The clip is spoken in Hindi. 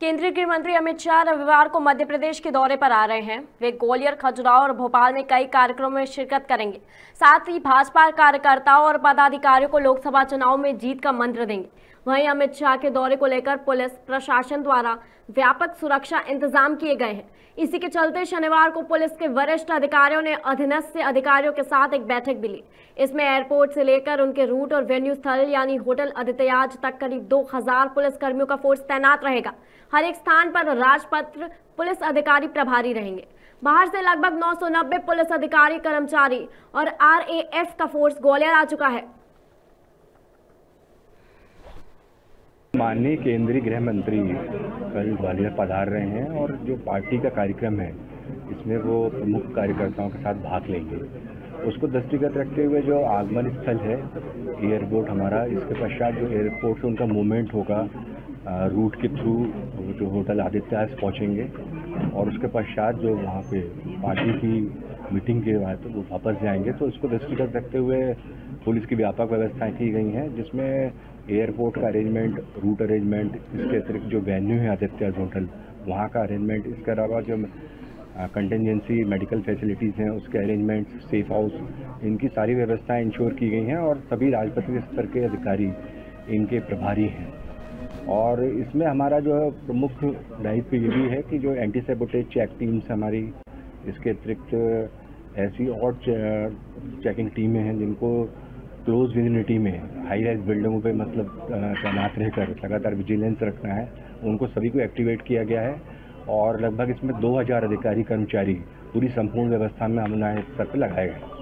केंद्रीय गृह मंत्री अमित शाह रविवार को मध्य प्रदेश के दौरे पर आ रहे हैं। वे ग्वालियर खजुराव और भोपाल में कई कार्यक्रमों में शिरकत करेंगे। साथ ही भाजपा कार्यकर्ताओं और पदाधिकारियों को लोकसभा चुनाव में जीत का मंत्र देंगे। वहीं अमित शाह के दौरे को लेकर पुलिस प्रशासन द्वारा व्यापक सुरक्षा इंतज़ाम किए गए हैं। इसी के चलते शनिवार को पुलिस के वरिष्ठ अधिकारियों ने अधीनस्थ अधिकारियों के साथ एक बैठक भी ली। इसमें एयरपोर्ट से लेकर उनके रूट और वेन्यू स्थल, यानी होटल आदित्यराज तक करीब 2000 पुलिस कर्मियों का फोर्स तैनात रहेगा। हर एक स्थान पर राजपत्र, पुलिस अधिकारी प्रभारी रहेंगे। बाहर से लगभग 990 पुलिस अधिकारी, कर्मचारी और आरएएफ का फोर्स ग्वालियर आ चुका है। माननीय केंद्रीय गृह मंत्री कल ग्वालियर पधार रहे हैं और जो पार्टी का कार्यक्रम है, इसमें वो प्रमुख कार्यकर्ताओं के साथ भाग लेंगे। उसको दृष्टिगत रखते हुए जो आगमन स्थल है, एयरपोर्ट हमारा, इसके पश्चात जो एयरपोर्ट से उनका मूवमेंट होगा रूट के थ्रू जो होटल आदित्य पहुँचेंगे। और उसके पश्चात जो वहाँ पे पार्टी की मीटिंग के बाद तो वो वापस जाएँगे तो इसको दृष्टिगत रखते हुए पुलिस की व्यापक व्यवस्थाएँ की गई हैं, जिसमें एयरपोर्ट का अरेंजमेंट, रूट अरेंजमेंट, इसके अतिरिक्त जो वेन्यू है आदित्य होटल, वहाँ का अरेंजमेंट, इसके अलावा जो कंटेंजेंसी मेडिकल फैसिलिटीज़ हैं, उसके अरेंजमेंट सेफ़ हाउस इनकी सारी व्यवस्थाएँ इंश्योर की गई हैं और सभी राजपत्रित स्तर के अधिकारी इनके प्रभारी हैं। और इसमें हमारा जो है प्रमुख दायित्व ये भी है कि जो एंटी सेबोटेज चेक टीम्स हमारी, इसके अतिरिक्त, ऐसी और चेकिंग टीमें हैं जिनको क्लोज विजिनिटी में हाई राइज बिल्डिंगों पे मतलब तैनात रहकर लगातार विजिलेंस रखना है, उनको सभी को एक्टिवेट किया गया है और लगभग इसमें 2000 अधिकारी कर्मचारी पूरी संपूर्ण व्यवस्था में अमना स्तर पर लगाए गए